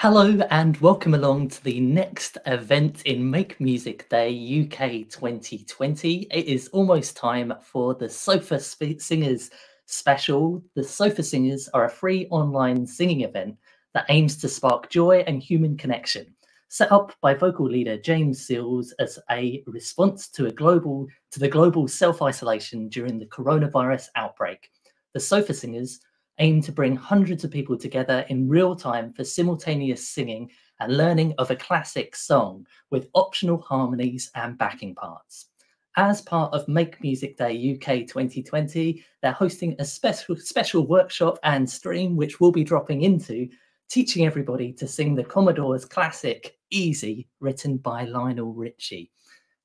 Hello and welcome along to the next event in Make Music Day UK 2020. It is almost time for the Sofa Singers special. The Sofa Singers are a free online singing event that aims to spark joy and human connection. Set up by vocal leader James Sills as a response to a global to the global self-isolation during the coronavirus outbreak. The Sofa Singers aim to bring hundreds of people together in real time for simultaneous singing and learning of a classic song with optional harmonies and backing parts. As part of Make Music Day UK 2020, they're hosting a special special workshop and stream which we'll be dropping into, teaching everybody to sing the Commodores classic Easy, written by Lionel Richie.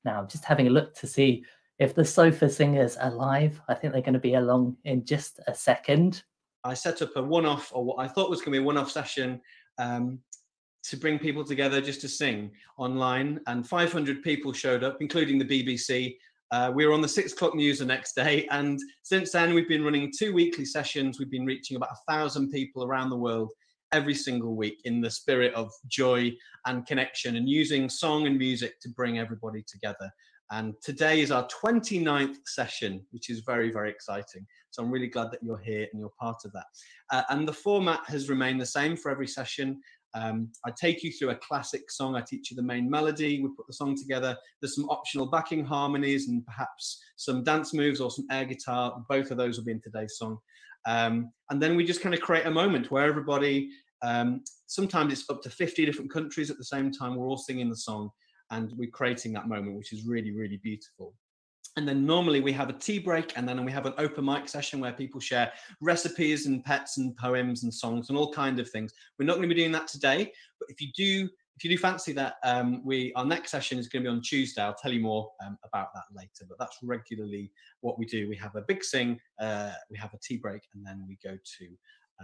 Now, I'm just having a look to see if the sofa singers are live. I think they're going to be along in just a second. I set up a one-off, or what I thought was going to be a one-off session, um, to bring people together just to sing online. And 500 people showed up, including the BBC. Uh, we were on the six o'clock news the next day, and since then we've been running two weekly sessions. We've been reaching about a thousand people around the world every single week in the spirit of joy and connection, and using song and music to bring everybody together. And today is our 29th session, which is very, very exciting. So I'm really glad that you're here and you're part of that. Uh, and the format has remained the same for every session. Um, I take you through a classic song. I teach you the main melody. We put the song together. There's some optional backing harmonies and perhaps some dance moves or some air guitar. Both of those will be in today's song. Um, and then we just kind of create a moment where everybody, um, sometimes it's up to 50 different countries at the same time. We're all singing the song and we're creating that moment, which is really, really beautiful. And then normally we have a tea break and then we have an open mic session where people share recipes and pets and poems and songs and all kind of things. We're not going to be doing that today, but if you do if you do fancy that, um, we our next session is going to be on Tuesday. I'll tell you more um, about that later. But that's regularly what we do. We have a big sing, uh, we have a tea break, and then we go to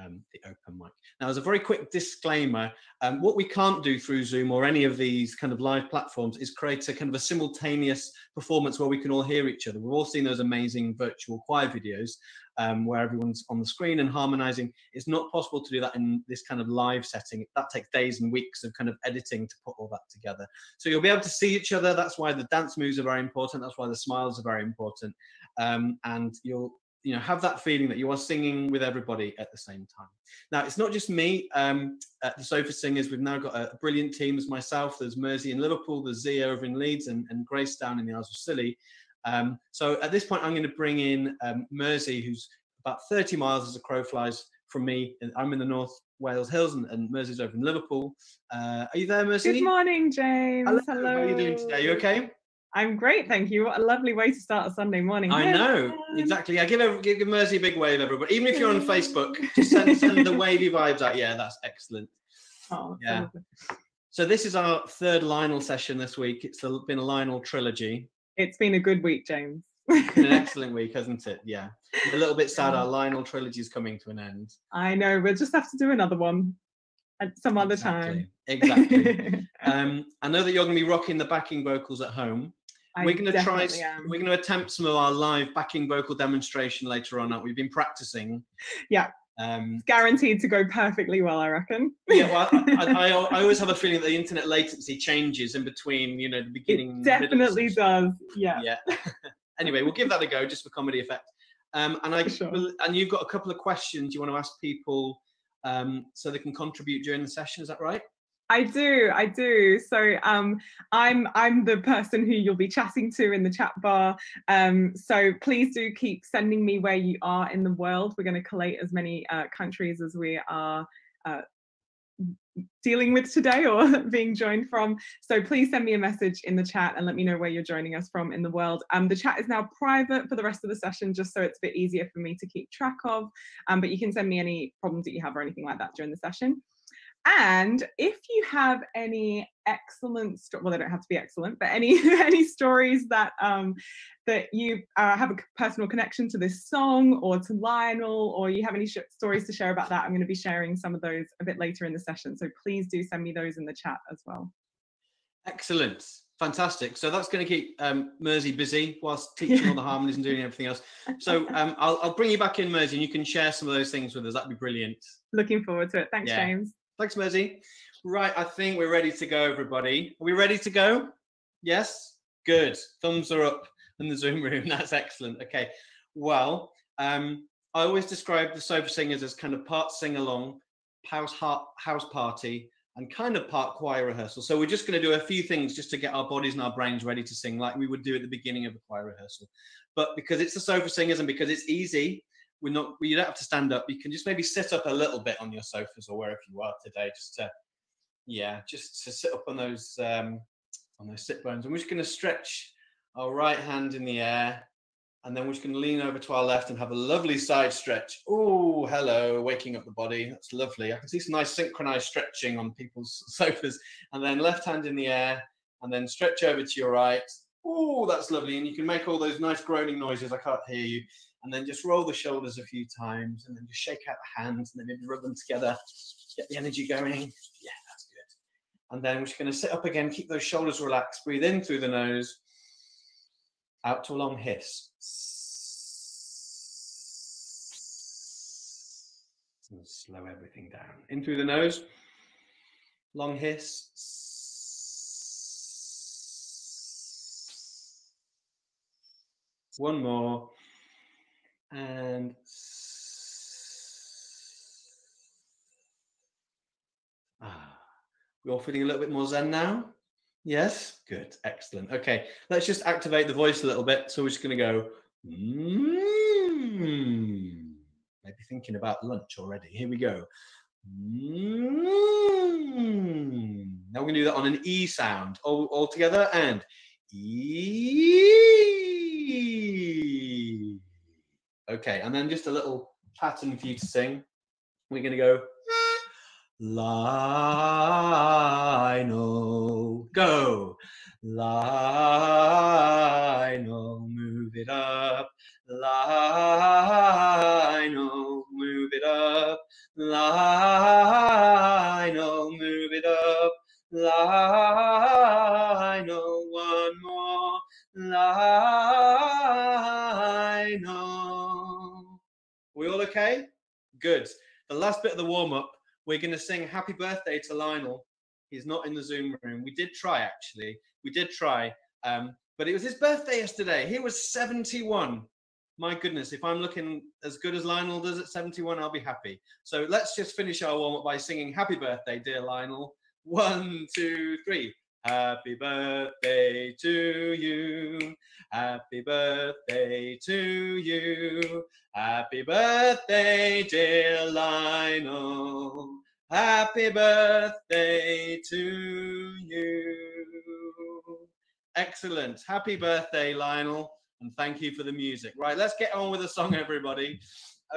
um, the open mic. Now, as a very quick disclaimer, um, what we can't do through Zoom or any of these kind of live platforms is create a kind of a simultaneous performance where we can all hear each other. We've all seen those amazing virtual choir videos um, where everyone's on the screen and harmonizing. It's not possible to do that in this kind of live setting. That takes days and weeks of kind of editing to put all that together. So you'll be able to see each other. That's why the dance moves are very important. That's why the smiles are very important. Um, and you'll you know have that feeling that you are singing with everybody at the same time. Now it's not just me um, at the sofa singers. We've now got a, brilliant team. There's myself there's mersey in liverpool there's zia over in leeds and, and grace down in the isles of scilly. Um, so at this point i'm going to bring in um, mersey who's about 30 miles as a crow flies from me. And i'm in the north wales hills and, and mersey's over in liverpool. Uh, are you there mersey? Good morning james. Hello. hello how are you doing today? You okay I'm great, thank you. What a lovely way to start a Sunday morning. I know, exactly. I give, a, give Mersey a big wave, everybody. Even if you're on Facebook, just send, send the wavy vibes out. Yeah, that's excellent. Oh, yeah. So this is our third Lionel session this week. It's been a Lionel trilogy. It's been a good week, James. an excellent week, hasn't it? Yeah. A little bit sad our Lionel trilogy is coming to an end. I know. We'll just have to do another one at some other exactly. time. Exactly. um, I know that you're going to be rocking the backing vocals at home. I we're going to try. Am. We're going to attempt some of our live backing vocal demonstration later on. We've been practicing. Yeah. Um, it's guaranteed to go perfectly well, I reckon. yeah, well, I, I, I, always have a feeling that the internet latency changes in between, you know, the beginning. It definitely does. Yeah. Yeah. anyway, we'll give that a go just for comedy effect. Um, and I sure. and you've got a couple of questions you want to ask people um, so they can contribute during the session. Is that right? I do, I do. So um, I'm I'm the person who you'll be chatting to in the chat bar. Um, so please do keep sending me where you are in the world. We're going to collate as many uh, countries as we are uh, dealing with today or being joined from. So please send me a message in the chat and let me know where you're joining us from in the world. Um, the chat is now private for the rest of the session, just so it's a bit easier for me to keep track of. Um, but you can send me any problems that you have or anything like that during the session. And if you have any excellent, sto- well, they don't have to be excellent, but any any stories that um, that you uh, have a personal connection to this song or to Lionel, or you have any sh- stories to share about that, I'm going to be sharing some of those a bit later in the session. So please do send me those in the chat as well. Excellent. Fantastic. So that's going to keep um, Mersey busy whilst teaching all the harmonies and doing everything else. So um, I'll, I'll bring you back in, Mersey, and you can share some of those things with us. That'd be brilliant. Looking forward to it. Thanks, yeah. James. Thanks, Mersey. Right, I think we're ready to go, everybody. Are we ready to go? Yes? Good. Thumbs are up in the Zoom room. That's excellent. Okay. Well, um, I always describe the sofa singers as kind of part sing along, house house party, and kind of part choir rehearsal. So we're just going to do a few things just to get our bodies and our brains ready to sing, like we would do at the beginning of a choir rehearsal. But because it's the sofa singers and because it's easy, we're not. You don't have to stand up. You can just maybe sit up a little bit on your sofas or wherever you are today, just to, yeah, just to sit up on those um, on those sit bones. And we're just going to stretch our right hand in the air and then we're just going to lean over to our left and have a lovely side stretch. Oh, hello, waking up the body. That's lovely. I can see some nice synchronized stretching on people's sofas. And then left hand in the air, and then stretch over to your right. Oh, that's lovely. And you can make all those nice groaning noises. I can't hear you. And then just roll the shoulders a few times, and then just shake out the hands, and then maybe rub them together. Get the energy going. Yeah, that's good. And then we're just going to sit up again. Keep those shoulders relaxed. Breathe in through the nose out to a long hiss. And slow everything down. In through the nose, long hiss. One more. And ah, we're all feeling a little bit more zen now. Yes, good, excellent. Okay, let's just activate the voice a little bit. So we're just going to go. Mm, maybe thinking about lunch already. Here we go. Mm, now we're going to do that on an E sound all, all together and E. Okay, and then just a little pattern for you to sing. We're going to go. Lionel, go. Lionel, move it up. Lionel, move it up. Lionel, move it up. Lionel, one more. Lionel. We all okay? Good. The last bit of the warm up we're going to sing happy birthday to Lionel. He's not in the Zoom room. We did try, actually. We did try. Um, but it was his birthday yesterday. He was 71. My goodness, if I'm looking as good as Lionel does at 71, I'll be happy. So let's just finish our warm up by singing happy birthday, dear Lionel. One, two, three. Happy birthday to you. Happy birthday to you. Happy birthday, dear Lionel. Happy birthday to you. Excellent. Happy birthday, Lionel. And thank you for the music. Right, let's get on with the song, everybody.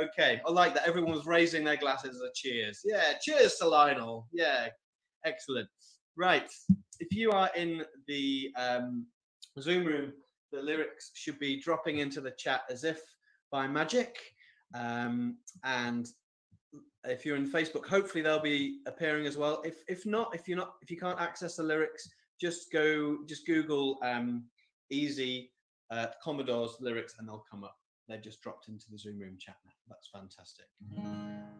Okay, I like that. Everyone was raising their glasses as a cheers. Yeah, cheers to Lionel. Yeah, excellent. Right, if you are in the um, Zoom room, the lyrics should be dropping into the chat as if by magic. Um, and if you're in Facebook, hopefully they'll be appearing as well. If if not, if you're not, if you can't access the lyrics, just go, just Google um, easy uh, Commodores lyrics, and they'll come up. They've just dropped into the Zoom room chat now. That's fantastic.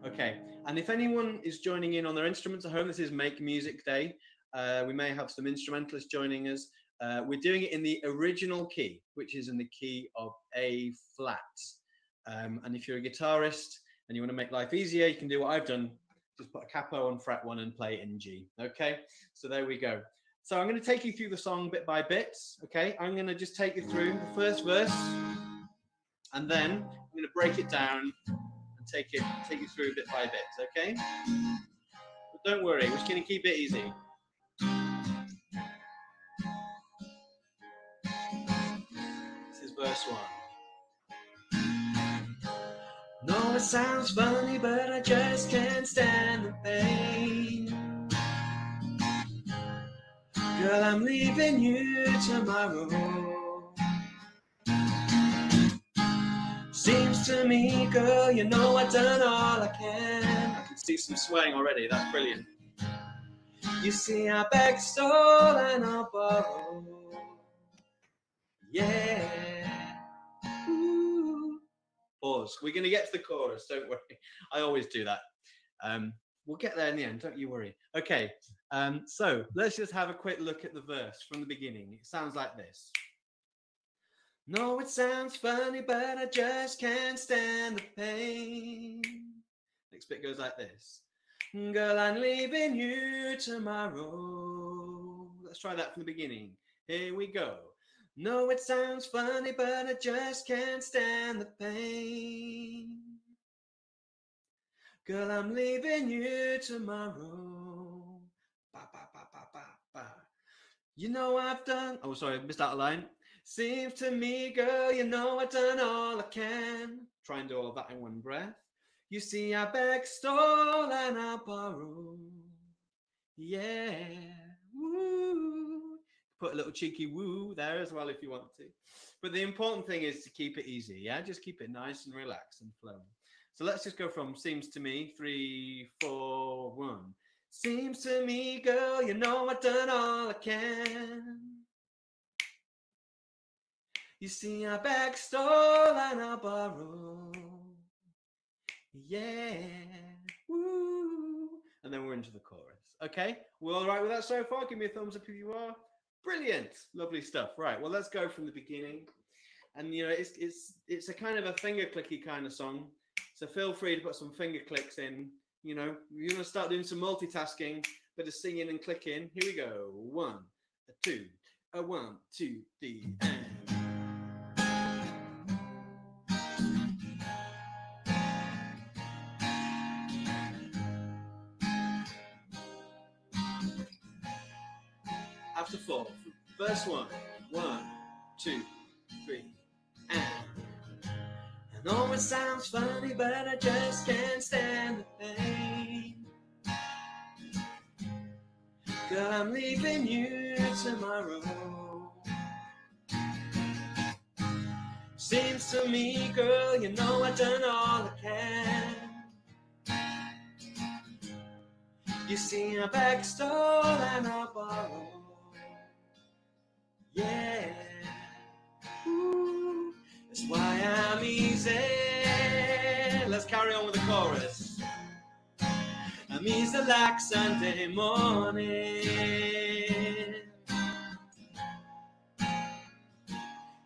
Okay, and if anyone is joining in on their instruments at home, this is Make Music Day. Uh, we may have some instrumentalists joining us. Uh, we're doing it in the original key, which is in the key of A flat. Um, and if you're a guitarist and you want to make life easier, you can do what I've done. Just put a capo on fret one and play in G. Okay, so there we go. So I'm going to take you through the song bit by bit. Okay, I'm going to just take you through the first verse, and then I'm going to break it down and take it take you through bit by bit. Okay, but don't worry, we're just going to keep it easy. Verse one. No, it sounds funny, but I just can't stand the pain. Girl, I'm leaving you tomorrow. Seems to me, girl, you know I've done all I can. I can see some swaying already. That's brilliant. You see, I beg, stole, and I borrow. Yeah. Pause. We're going to get to the chorus. Don't worry. I always do that. Um, we'll get there in the end. Don't you worry. Okay. Um, so let's just have a quick look at the verse from the beginning. It sounds like this. No, it sounds funny, but I just can't stand the pain. Next bit goes like this. Girl, I'm leaving you tomorrow. Let's try that from the beginning. Here we go. No, it sounds funny, but I just can't stand the pain. Girl, I'm leaving you tomorrow. Ba, ba, ba, ba, ba, ba. You know I've done. Oh, sorry, I missed out a line. Seems to me, girl, you know I've done all I can. Try and do all that in one breath. You see, I beg, stole, and I borrow. Yeah. Put a little cheeky woo there as well if you want to. But the important thing is to keep it easy. Yeah. Just keep it nice and relaxed and flowing. So let's just go from seems to me, three, four, one. Seems to me, girl, you know I've done all I can. You see, I beg, stole, and I borrow. Yeah. Woo. And then we're into the chorus. Okay. We're all right with that so far? Give me a thumbs up if you are. Brilliant. Lovely stuff. Right. Well, let's go from the beginning. And you know, it's it's it's a kind of a finger clicky kind of song. So feel free to put some finger clicks in. You know, you're gonna start doing some multitasking, bit of singing and clicking. Here we go. One, a two, a one, two, three, and Verse one. One, two, three, and. I know it sounds funny, but I just can't stand the pain. Girl, I'm leaving you tomorrow. Seems to me, girl, you know I've done all I can. You see, I beg, stole, and I borrow. Yeah. Ooh, that's why I'm easy. Let's carry on with the chorus. I'm easy like Sunday morning.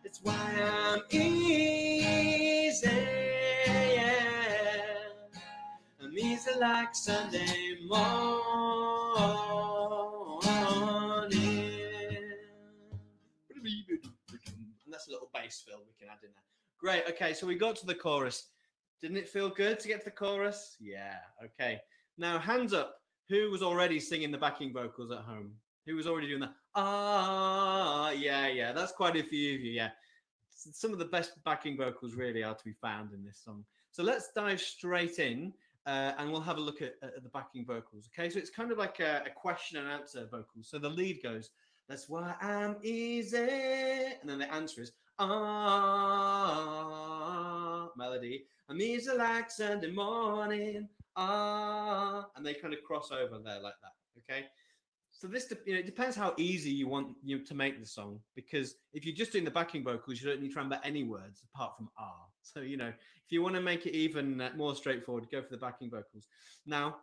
It's why I'm easy. Yeah. I'm easy like Sunday morning. Bass fill we can add in there. Great. Okay, so we got to the chorus. Didn't it feel good to get to the chorus? Yeah. Okay. Now, hands up. Who was already singing the backing vocals at home? Who was already doing that? Ah, yeah, yeah. That's quite a few of you. Yeah. Some of the best backing vocals really are to be found in this song. So let's dive straight in uh, and we'll have a look at, at the backing vocals. Okay. So it's kind of like a, a question and answer vocal. So the lead goes, That's why I'm easy. And then the answer is, Ah, melody. I'm easy like Sunday morning. Ah, and they kind of cross over there like that. Okay. So this, you know, it depends how easy you want you to make the song. Because if you're just doing the backing vocals, you don't need to remember any words apart from ah. So you know, if you want to make it even uh, more straightforward, go for the backing vocals. Now,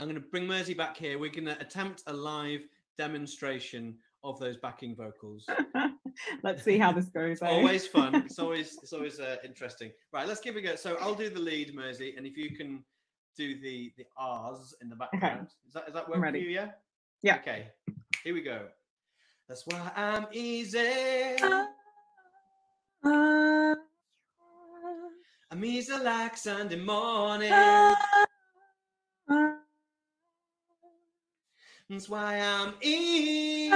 I'm going to bring Mersey back here. We're going to attempt a live demonstration of those backing vocals. Let's see how this goes. eh? always fun. It's always it's always uh, interesting. Right, let's give it a go. So I'll do the lead, Mersey, and if you can do the the R's in the background. Okay. Is that is that work for you? Yeah. Yeah. Okay. Here we go. That's why I'm easy. Ah, I'm easy like Sunday morning. That's why I'm easy.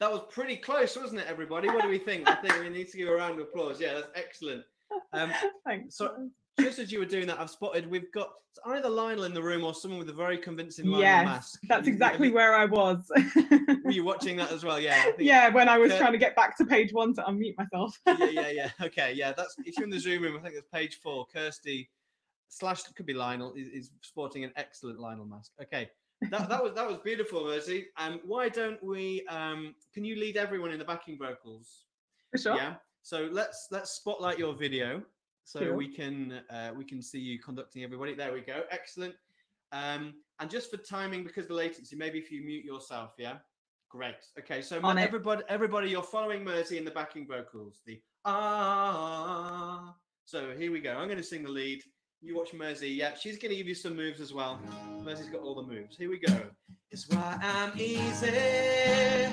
That was pretty close, wasn't it, everybody? What do we think? I think we need to give a round of applause. Yeah, that's excellent. Um, Thanks. so- just as you were doing that, I've spotted we've got it's either Lionel in the room or someone with a very convincing Lionel Yes, mask. That's exactly you- where I was. Were you watching that as well? Yeah. I think- yeah, when I was Kurt- trying to get back to page one to unmute myself. yeah, yeah, yeah. Okay, yeah. That's if you're in the Zoom room. I think it's page four. Kirsty slash could be Lionel is, is sporting an excellent Lionel mask. Okay, that, that was that was beautiful, Mersey. Um, why don't we? Um, can you lead everyone in the backing vocals? For sure. Yeah. So let's let's spotlight your video. so Cool. we can uh, we can see you conducting everybody. There we go. Excellent. Um, and just for timing, because the latency, maybe if you mute yourself, yeah. Great. Okay, so On it. everybody, everybody, you're following Mersey in the backing vocals. The ah. So here we go. I'm going to sing the lead. You watch Mersey. Yeah, she's going to give you some moves as well. Mersey's got all the moves. Here we go. It's why I'm easy.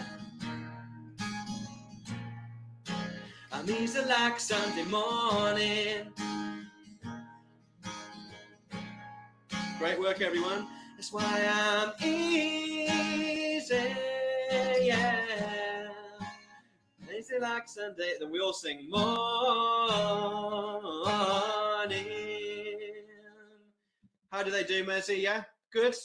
I'm easy like Sunday morning. Great work, everyone. That's why I'm easy. Yeah. Easy like Sunday. Then we all sing morning. How do they do, Mersey? Yeah? Good?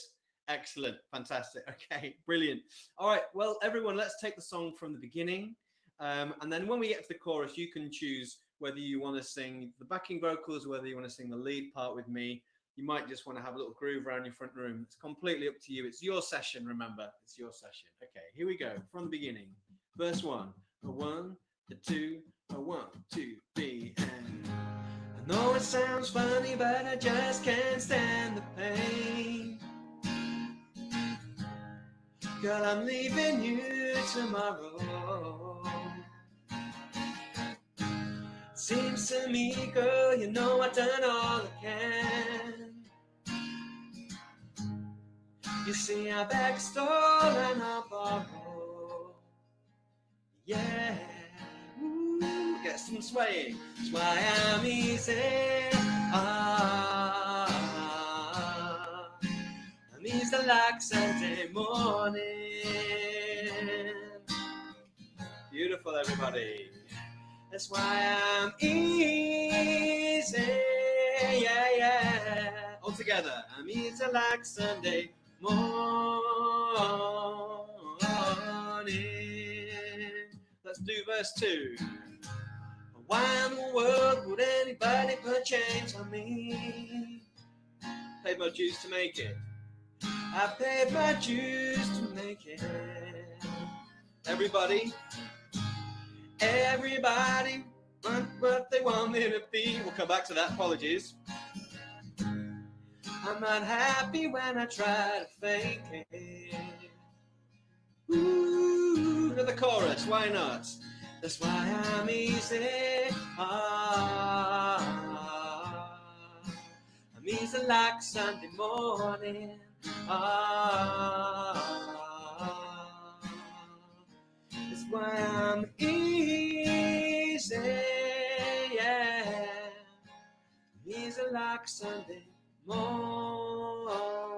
Excellent. Fantastic. Okay, brilliant. All right, well, everyone, let's take the song from the beginning. Um, and then when we get to the chorus, you can choose whether you want to sing the backing vocals, whether you want to sing the lead part with me. You might just want to have a little groove around your front room. It's completely up to you. It's your session, remember. It's your session. Okay, here we go from the beginning. Verse one. A one, a two, a one, two, three, and know it sounds funny, but I just can't stand the pain. Girl, I'm leaving you tomorrow. Seems to me, girl, you know I've done all I can. You see, I beg, stole, and I borrow. Yeah, get some swaying. That's why I'm easy. Ah, I'm easy like Sunday morning. Beautiful, everybody. That's why I'm easy. Yeah, yeah. All together. I'm easy like Sunday morning. Let's do verse two. Why in the world would anybody put chains on me? Paid my dues to make it. I paid my dues to make it. Everybody, everybody, want what they want me to be. We'll come back to that. Apologies. I'm not happy when I try to fake it. Ooh, to the chorus, why not? That's why I'm easy. Ah, I'm easy like Sunday morning. Ah, that's why I'm easy. Yeah, I'm easy like Sunday morning.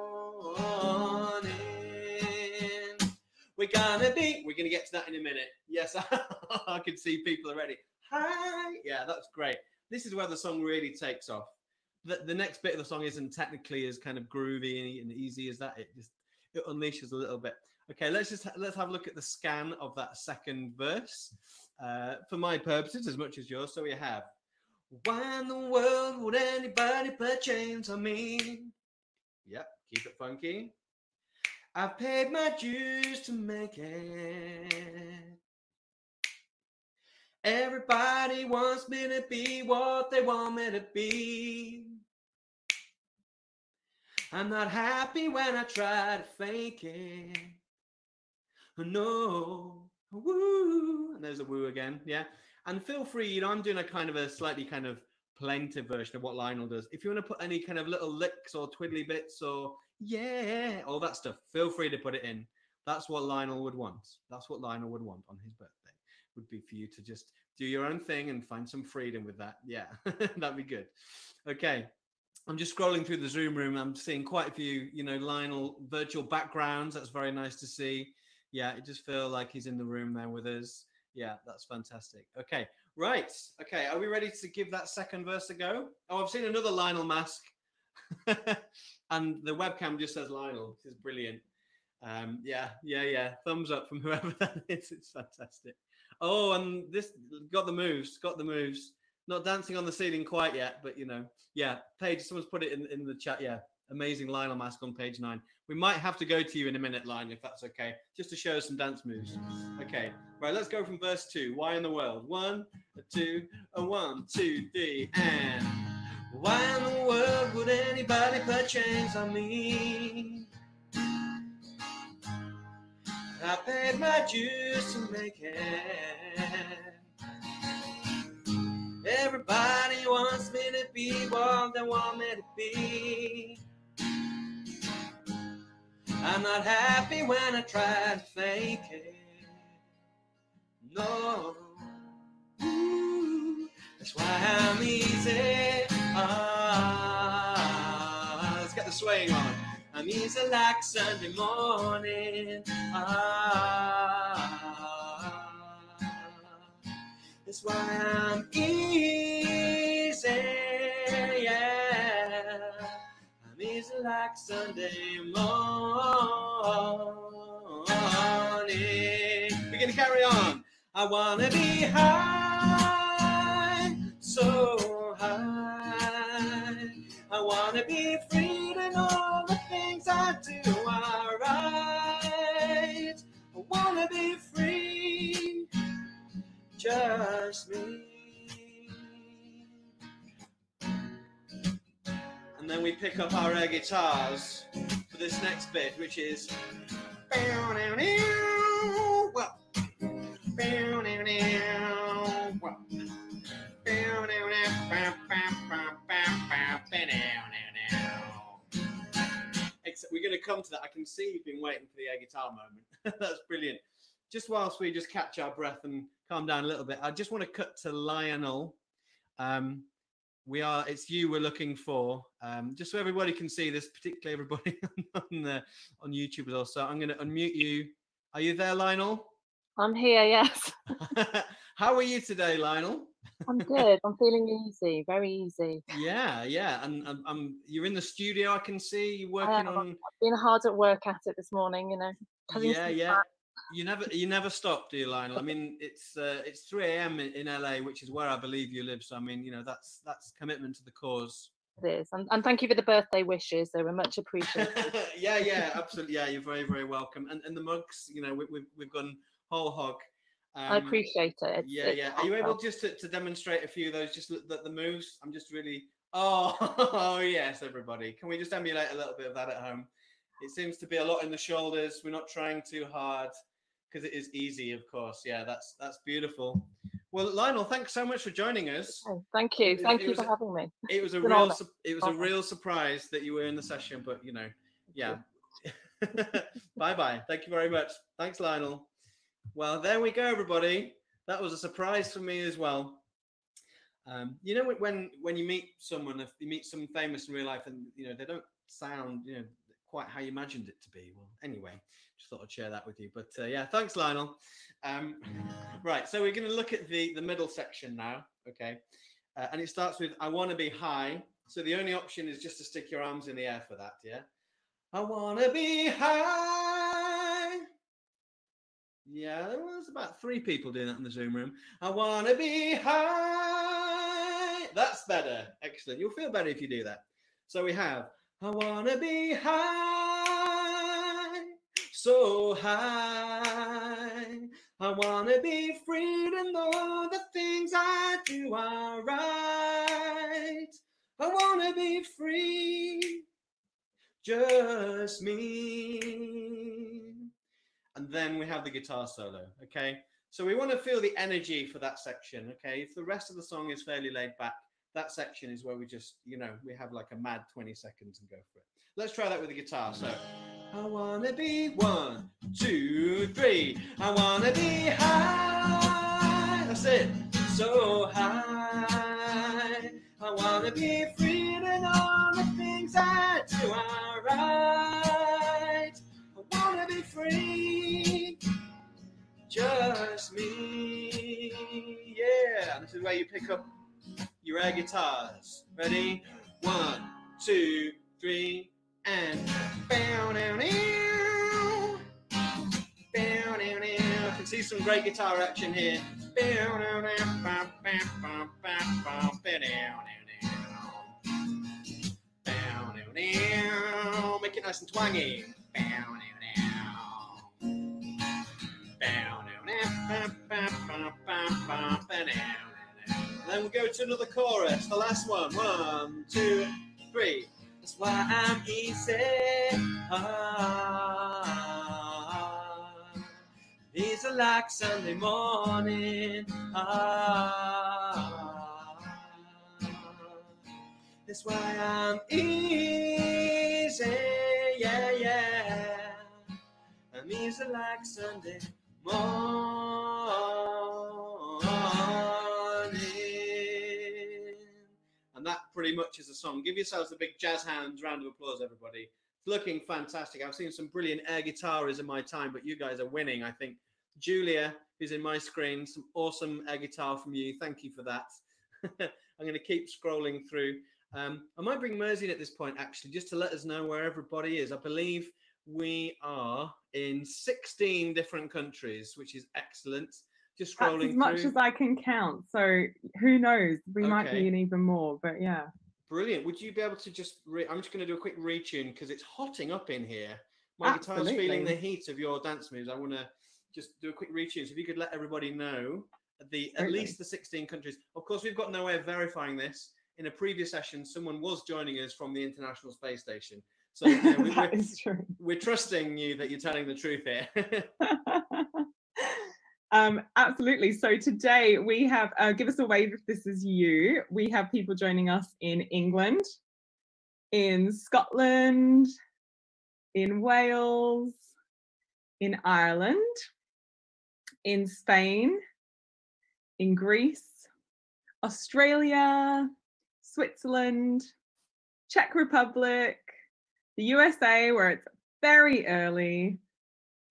We're gonna be, we're gonna get to that in a minute. Yes, I can see people already. Hi. Yeah, that's great. This is where the song really takes off. The, the next bit of the song isn't technically as kind of groovy and easy as that. It just it unleashes a little bit. Okay, let's just let's have a look at the scan of that second verse. Uh, for my purposes, as much as yours. So we have why in the world would anybody put chains on me? Yep, keep it funky. I've paid my dues to make it. Everybody wants me to be what they want me to be. I'm not happy when I try to fake it. Oh, no. Woo. And there's a woo again. Yeah. And feel free, you know, I'm doing a kind of a slightly kind of plaintive version of what Lionel does. If you want to put any kind of little licks or twiddly bits or yeah, all that stuff, feel free to put it in. That's what Lionel would want. That's what Lionel would want on his birthday. Would be for you to just do your own thing and find some freedom with that. Yeah, that'd be good. Okay. I'm just scrolling through the Zoom room. I'm seeing quite a few, you know, Lionel virtual backgrounds. That's very nice to see. Yeah, it just feel like he's in the room there with us. Yeah, that's fantastic. Okay, right. Okay, are we ready to give that second verse a go? Oh, I've seen another Lionel mask. and the webcam just says Lionel. This is brilliant. Um, yeah, yeah, yeah. Thumbs up from whoever that is. It's fantastic. Oh, and this got the moves, got the moves. not dancing on the ceiling quite yet, but you know, yeah. Paige, someone's put it in, in the chat. Yeah, amazing Lionel mask on page nine. We might have to go to you in a minute, Lionel, if that's okay, just to show us some dance moves. Okay, right, let's go from verse two. Why in the world? One, two, a one, two, three, and why in the world would anybody put chains on me? I paid my dues to make it. Everybody wants me to be what they want me to be. I'm not happy when I try to fake it. No. Ooh, that's why I'm easy. Ah, let's get the swaying on. I'm easy like Sunday morning. Ah, that's why I'm easy. Yeah, I'm easy like Sunday morning. We're gonna carry on. I wanna be high, so high. Wanna be free to know the things I do are right. I wanna be free, just me. And then we pick up our air guitars for this next bit, which is. Well. See you've been waiting for the air guitar moment. That's brilliant. Just whilst we just catch our breath and calm down a little bit, I just want to cut to Lionel. Um, we are it's you we're looking for um, just so everybody can see this particularly everybody on the on youtube as well so i'm going to unmute you are you there lionel I'm here, yes. how are you today lionel I'm good. I'm feeling easy, very easy. yeah yeah and um, um, you're in the studio i can see you working on I've been hard at work at it this morning, you know. yeah yeah fat. you never you never stop do you lionel i mean it's uh, it's 3 a.m in, in la which is where i believe you live so i mean you know that's that's commitment to the cause It is. And, and thank you for the birthday wishes. They were much appreciated. yeah, yeah, absolutely. Yeah, you're very, very welcome. And and the mugs, you know, we, we've we've gone whole hog. Um, I appreciate it. It's, Yeah, it's yeah. Are you able just to, to demonstrate a few of those? Just the, the moves. I'm just really. Oh, oh yes, everybody. Can we just emulate a little bit of that at home? It seems to be a lot in the shoulders. We're not trying too hard because it is easy, of course. Yeah, that's that's beautiful. Well, Lionel, thanks so much for joining us. Oh, thank you. Thank it you for a- having me. It was a real it was a real surprise that you were in the session, but you know, yeah. bye bye. Thank you very much. Thanks, Lionel. Well, there we go, everybody. That was a surprise for me as well. Um, you know when when you meet someone, if you meet someone famous in real life, and you know they don't sound you know quite how you imagined it to be. Well, anyway, just thought I'd share that with you. But uh, yeah, thanks, Lionel. Um, right, so we're going to look at the the middle section now. Okay, uh, and it starts with "I want to be high." So the only option is just to stick your arms in the air for that. Yeah, I want to be high. Yeah, there was about three people doing that in the Zoom room. I want to be high. That's better. Excellent. You'll feel better if you do that. So we have I want to be high, so high. I want to be free to know the things I do are right. I want to be free, just me. And then we have the guitar solo. Okay. So we want to feel the energy for that section. Okay. If the rest of the song is fairly laid back, that section is where we just, you know, we have like a mad 20 seconds and go for it. Let's try that with the guitar. So I want to be one, two, three. I want to be high. That's it. So high. I want to be free Just me. Yeah. This is where you pick up your air guitars. Ready? One, two, three, and bow down. Bow down. I can see some great guitar action here. bow down down down down Make it nice and twangy. Then we go to another chorus, the last one. One, two, three. That's why I'm easy. Ah, are like Sunday morning. Ah, that's why I'm easy. Yeah, yeah. I'm easy like Sunday morning. And that pretty much is the song. Give yourselves a big jazz hands round of applause, everybody. It's looking fantastic. I've seen some brilliant air guitarists in my time, but you guys are winning, I think. Julia, who's in my screen, some awesome air guitar from you. Thank you for that. I'm going to keep scrolling through. Um, I might bring Mersey at this point, actually, just to let us know where everybody is. I believe we are in 16 different countries, which is excellent. Just That's scrolling as much through. as I can count. So who knows? We might be in even more, but yeah. Brilliant. Would you be able to just? Re- I'm just going to do a quick retune because it's hotting up in here. My guitar's feeling the heat of your dance moves. I want to just do a quick retune. So if you could let everybody know the at least the 16 countries. Of course, we've got no way of verifying this. In a previous session, someone was joining us from the International Space Station. So know, we, that we're, we're trusting you that you're telling the truth here. um, absolutely. So today we have, uh, give us a wave if this is you. We have people joining us in England, in Scotland, in Wales, in Ireland, in Spain, in Greece, Australia, Switzerland, Czech Republic, the USA, where it's very early,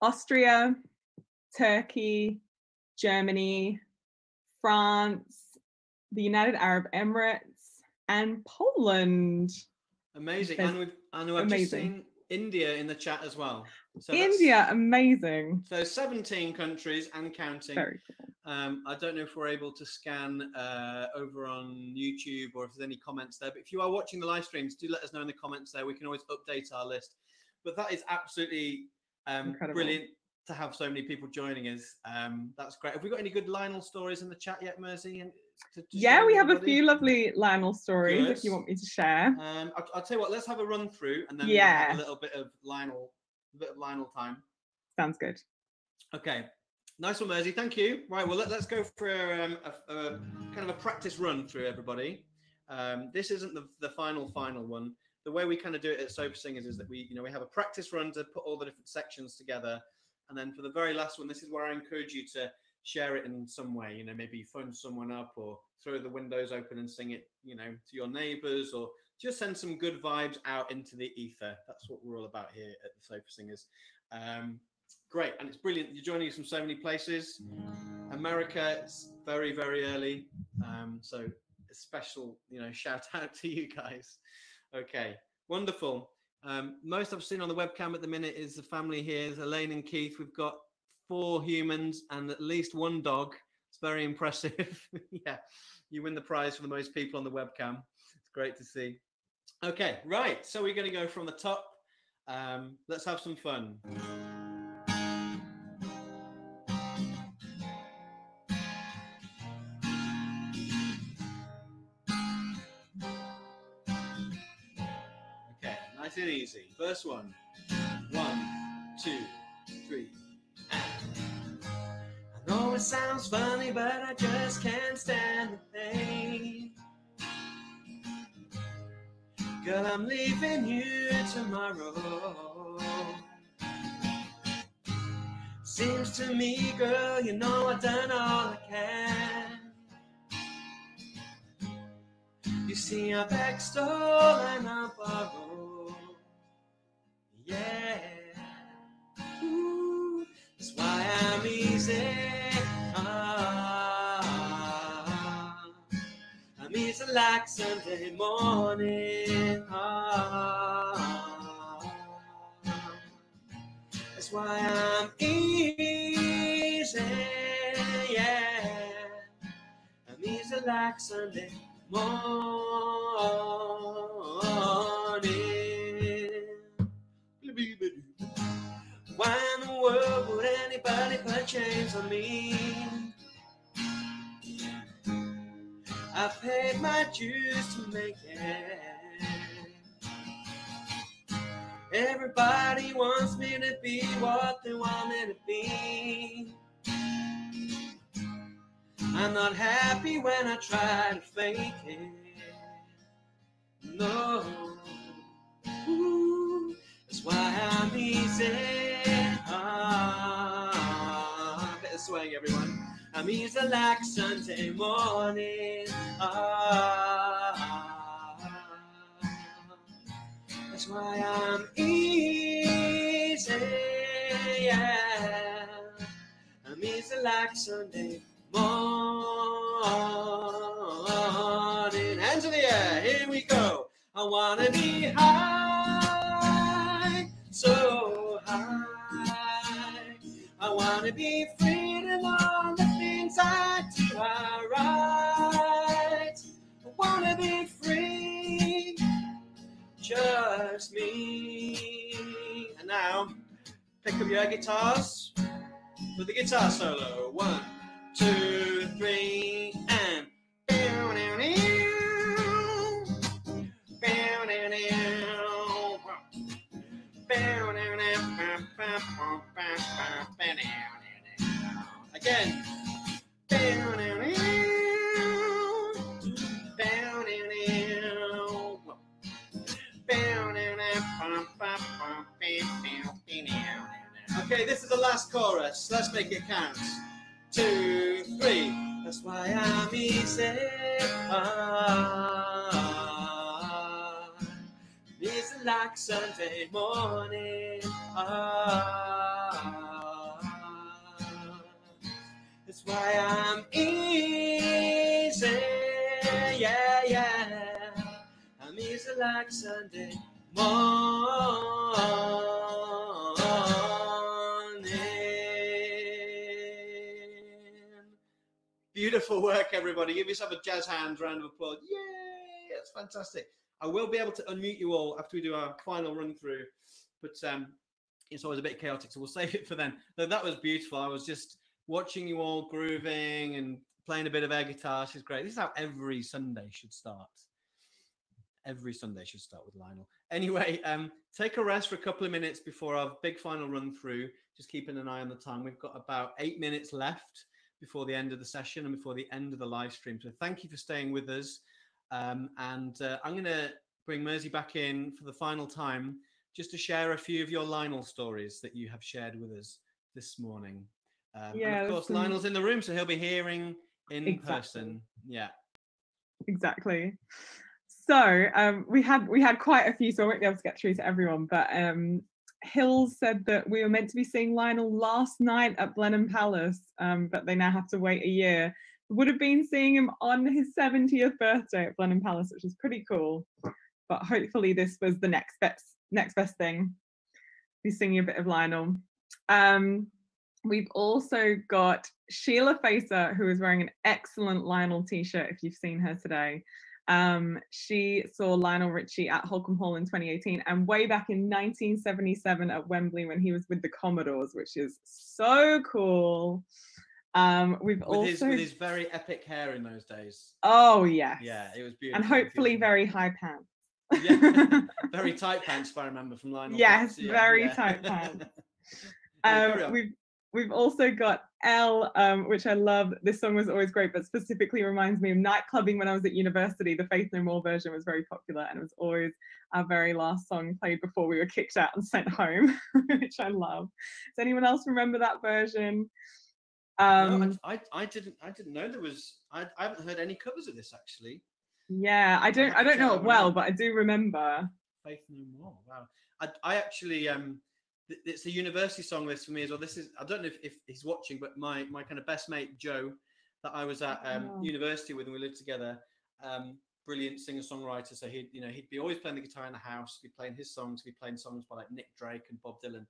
Austria, Turkey, Germany, France, the United Arab Emirates, and Poland. Amazing. There's- And we've and I've just seen India in the chat as well. So India, amazing. So 17 countries and counting. Very Um, I don't know if we're able to scan uh, over on YouTube or if there's any comments there. But if you are watching the live streams, do let us know in the comments there. We can always update our list. But that is absolutely um, brilliant to have so many people joining us. Um, that's great. Have we got any good Lionel stories in the chat yet, Mersey? And to, to Yeah, we have a few lovely Lionel stories if you want me to share. Um, I'll, I'll tell you what. Let's have a run through, and then we'll Yeah. have a little bit of Lionel, a bit of Lionel time. Sounds good. Okay, nice one, Mersey. Thank you. Right, well, let, us go for um, a, a kind of a practice run through everybody. Um, this isn't the, the final final one. The way we kind of do it at Sofa Singers is that we, you know, we have a practice run to put all the different sections together, and then for the very last one, this is where I encourage you to share it in some way. You know, maybe phone someone up or throw the windows open and sing it, you know, to your neighbours or just send some good vibes out into the ether. That's what we're all about here at the Sofa Singers. Um, great, and it's brilliant. You're joining us from so many places. America, it's very, very early. Um, so a special, you know, shout out to you guys. Okay, wonderful. Um, most I've seen on the webcam at the minute is the family here. Elaine and Keith. We've got four humans and at least one dog. It's very impressive. yeah, you win the prize for the most people on the webcam. It's great to see. Okay, right. So we're going to go from the top. Um, let's have some fun. Okay, nice and easy. First one. One, two, three. and- I know it sounds funny, but I just can't stand the pain. Girl, I'm leaving you tomorrow. Seems to me, girl, you know I've done all I can. You see, I beg, stole, and I borrow. Yeah. Ooh, that's why I'm easy. like Sunday morning. Ah, that's why I'm easy. Yeah, I'm easy like Sunday morning. Why in the world would anybody put chains on me? I paid my dues to make it. Everybody wants me to be what they want me to be. I'm not happy when I try to fake it. No. Ooh, that's why I'm easy. Ah, swing, everyone. I'm easy like Sunday morning. Ah, that's why I'm easy. Yeah. I'm easy like Sunday morning. Hands in the air. Here we go. I wanna be high, so high. I wanna be free just me. And now, pick up your guitars for the guitar solo. One, two, three, and. Again. Okay, this is the last chorus. Let's make it count. Two, three. That's why I'm easy. Ah, easy like Sunday morning. Ah, that's why I'm easy. Yeah, yeah. I'm easy like Sunday Beautiful work, everybody. Give yourself a jazz hands, round of applause. Yay! That's fantastic. I will be able to unmute you all after we do our final run through, but um, it's always a bit chaotic, so we'll save it for then. No, that was beautiful. I was just watching you all grooving and playing a bit of air guitar. She's great. This is how every Sunday should start. Every Sunday should start with Lionel. Anyway, um, take a rest for a couple of minutes before our big final run through. Just keeping an eye on the time. We've got about eight minutes left before the end of the session and before the end of the live stream. So thank you for staying with us. Um, and uh, I'm going to bring Mersey back in for the final time just to share a few of your Lionel stories that you have shared with us this morning. Um, Yeah, and of course, Lionel's in the room, so he'll be hearing in Exactly. person. Yeah. exactly so um we had we had quite a few so i won't be able to get through to everyone but um hills said that we were meant to be seeing lionel last night at blenheim palace um but they now have to wait a year. Would have been seeing him on his 70th birthday at blenheim palace which is pretty cool but hopefully this was the next best next best thing. Be singing a bit of lionel. Um We've also got Sheila Facer, who is wearing an excellent Lionel t-shirt. If you've seen her today, um, she saw Lionel Richie at Holcombe Hall in 2018, and way back in 1977 at Wembley when he was with the Commodores, which is so cool. Um, we've With also, his with his very epic hair in those days. oh yes, Yeah, it was beautiful. and hopefully beautiful. very high pants. Yeah. very tight pants, if I remember from Lionel. Yes, Pants, yeah, very yeah. tight pants. Um, we've we've also got L, um, which I love. This song was always great, but specifically reminds me of night clubbing when I was at university. The Faith No More version was very popular, and it was always our very last song played before we were kicked out and sent home, which I love. Does anyone else remember that version? No, Um, I, I, I didn't I didn't know there was I, I haven't heard any covers of this actually. yeah, I don't have I don't know it well, but I do remember. Faith No More. Wow. I, I actually um it's a university song list for me as well. This is I don't know if, if he's watching, but my my kind of best mate Joe that I was at um, Oh. university with and we lived together. Um, brilliant singer songwriter. So he'd you know he'd be always playing the guitar in the house. Be playing his songs. Be playing songs by like Nick Drake and Bob Dylan.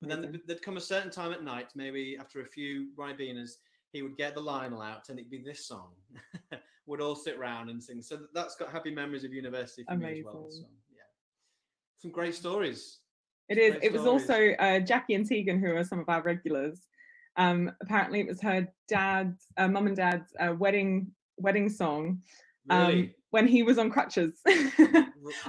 But then Amazing. there'd, come a certain time at night, maybe after a few Ribenas, he would get the Lionel out and it'd be this song. We'd all sit round and sing. So that's got happy memories of university for me as well. So, yeah, some great stories. It is. Great It was stories. also uh, Jackie and Tegan who are some of our regulars. Um, apparently, it was her dad's, uh, mum and dad's uh, wedding wedding song um, Really. when he was on crutches.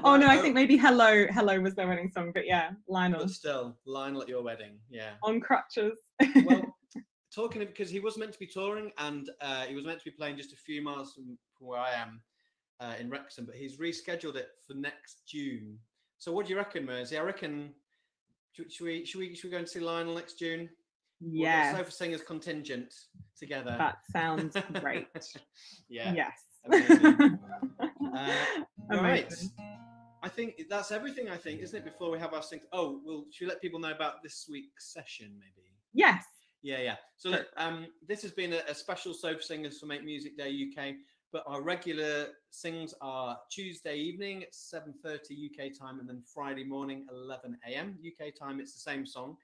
Oh no, I think maybe "Hello, Hello" was their wedding song, but yeah, Lionel But still, Lionel at your wedding. Yeah. on crutches. well, talking because he was meant to be touring and uh, he was meant to be playing just a few miles from, from where I am uh, in Wrexham, but he's rescheduled it for next June. So what do you reckon, Mersey? I reckon should, should we should we should we go and see Lionel next June? We'll yeah, Sofa Singers contingent together. that sounds great. yeah. Yes. amazing. Uh, right. Amazing. I think that's everything. I think, isn't it? Before we have our sync. Oh, well, should we let people know about this week's session, maybe? Yes. Yeah, yeah. So look, um, this has been a, a special Sofa Singers for Make Music Day UK, but our regular sings are Tuesday evening at 7.30 UK time and then Friday morning 11 a.m. UK time. It's the same song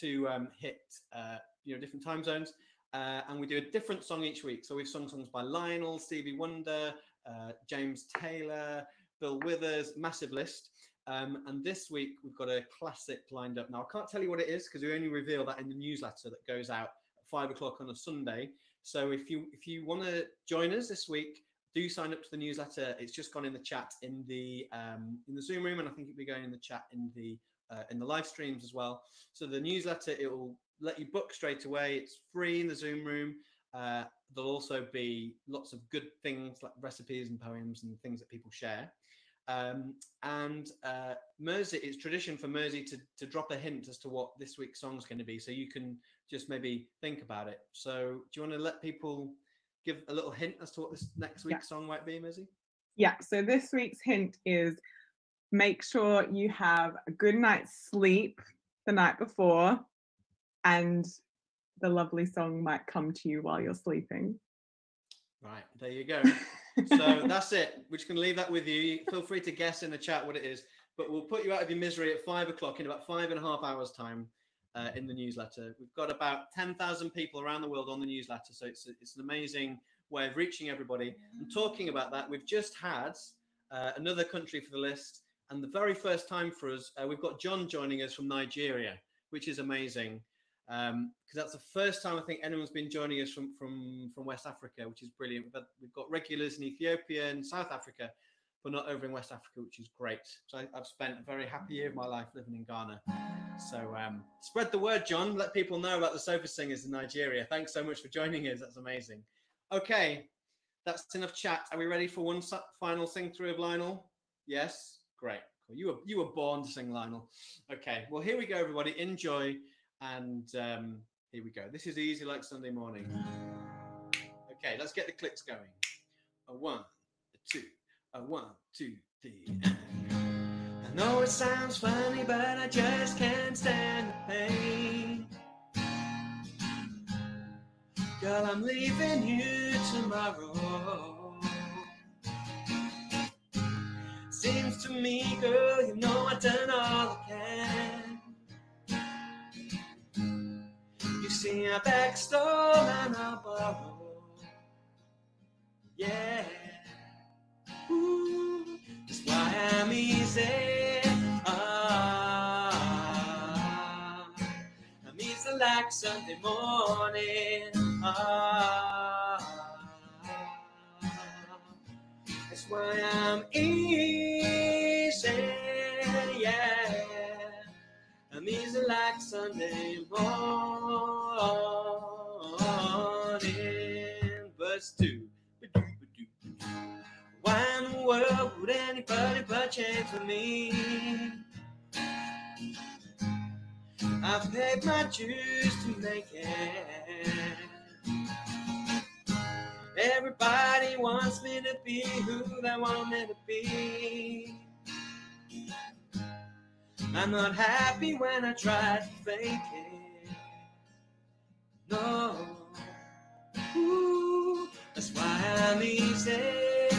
to um, hit uh, you know different time zones. Uh, and we do a different song each week. So we've sung songs by Lionel, Stevie Wonder, uh, James Taylor, Bill Withers, massive list. Um, and this week we've got a classic lined up. Now I can't tell you what it is because we only reveal that in the newsletter that goes out five o'clock on a Sunday. So if you if you want to join us this week, do sign up to the newsletter. It's just gone in the chat in the um, in the Zoom room, and I think it'll be going in the chat in the uh, in the live streams as well. So the newsletter it will let you book straight away. It's free in the Zoom room. Uh, there'll also be lots of good things like recipes and poems and things that people share. Um, and uh, Mersey, it's tradition for Mersey to, to drop a hint as to what this week's song's going to be. So you can just maybe think about it. So do you want to let people give a little hint as to what this next Yeah. week's song might be, Mersey? Yeah, so this week's hint is make sure you have a good night's sleep the night before, and the lovely song might come to you while you're sleeping. Right, there you go. so that's it. We're just going to leave that with you. Feel free to guess in the chat what it is, but we'll put you out of your misery at five o'clock in about five and a half hours' time uh, in the newsletter. We've got about 10,000 people around the world on the newsletter, so it's, it's an amazing way of reaching everybody. And talking about that, we've just had uh, another country for the list, and the very first time for us, uh, we've got John joining us from Nigeria, which is amazing because that's the first time I think anyone's been joining us from from from West Africa, which is brilliant. We've, we've got regulars in Ethiopia and South Africa, but not over in West Africa, which is great. So I, I've spent a very happy year of my life living in Ghana. So um, spread the word, John. Let people know about the Sofa Singers in Nigeria. Thanks so much for joining us. That's amazing. Okay, that's enough chat. Are we ready for one final sing through of Lionel? Yes, great. Cool. You were you were born to sing Lionel. Okay, well here we go, everybody. Enjoy. And um, here we go. This is easy like Sunday morning. Okay, let's get the clicks going. A one, a two, a one, two, three. I know it sounds funny, but I just can't stand the pain. Girl, I'm leaving you tomorrow. Seems to me, girl, you know I've done all I can. You see, I beg, stole, and I borrow. Yeah. Ooh, that's why I'm easy. Ah, I'm easy like Sunday morning. Ah, that's why I'm easy. Yeah. I'm easy like Sunday morning. Verse 2. World would anybody but change for me? I've paid my dues to make it. Everybody wants me to be who they want me to be. I'm not happy when I try to fake it. No. Ooh, that's why I'm easy.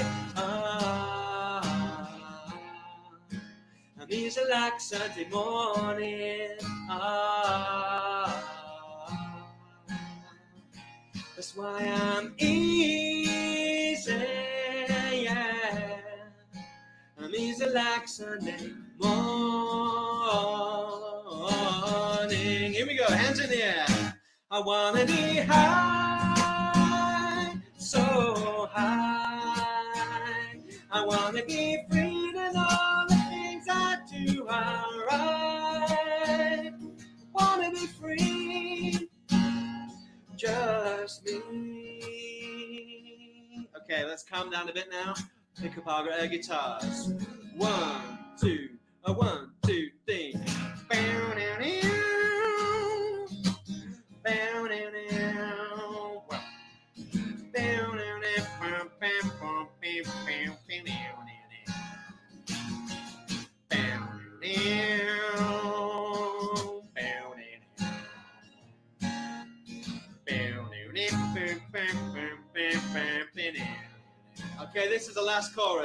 I'm easy like Sunday morning. Ah, That's why I'm easy, yeah. I'm easy like Sunday morning. Here we go, hands in the air. I wanna be high, so high. I wanna be free Wanna be free, just me. Okay, let's calm down a bit now. Pick up our guitars. One, two, a one,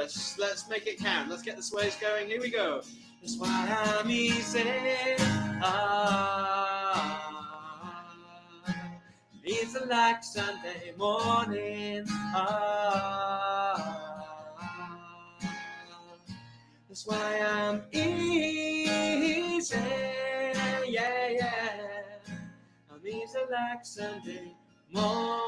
chorus. Let's make it count. Let's get the sways going. Here we go. That's why I'm easy. Ah, it's like Sunday morning. Ah, that's why I'm easy. Yeah, yeah. I'm easy like Sunday morning.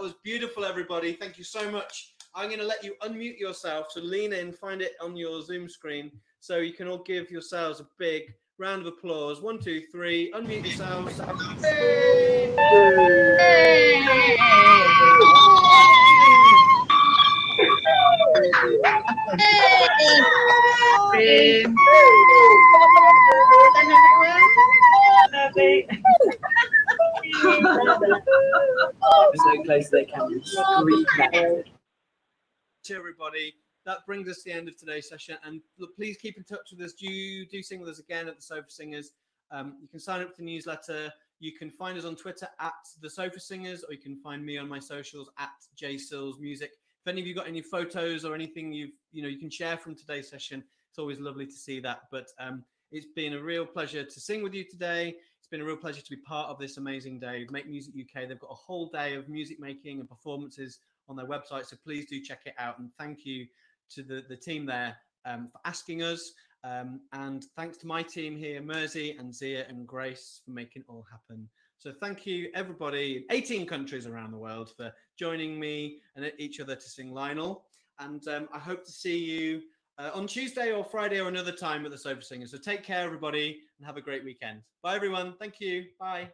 That was beautiful, everybody. Thank you so much. I'm going to let you unmute yourself. So lean in, find it on your Zoom screen. So you can all give yourselves a big round of applause. One, two, three. Unmute yourselves. So close they can scream to everybody. That brings us to the end of today's session. And look, please keep in touch with us. Do do sing with us again at the Sofa Singers. Um, you can sign up to the newsletter. You can find us on Twitter at the Sofa Singers, or you can find me on my socials at J Sills Music. If any of you got any photos or anything you've you know you can share from today's session, it's always lovely to see that. But um, it's been a real pleasure to sing with you today. Been a real pleasure to be part of this amazing day. Make Music UK. They've got a whole day of music making and performances on their website. So please do check it out. And thank you to the, the team there um, for asking us. Um, and thanks to my team here, Mersey and Zia and Grace, for making it all happen. So thank you, everybody 18 countries around the world, for joining me and each other to sing Lionel. And um, I hope to see you uh, on Tuesday or Friday or another time at the Sofa Singer. So take care, everybody, and have a great weekend. Bye, everyone. Thank you. Bye.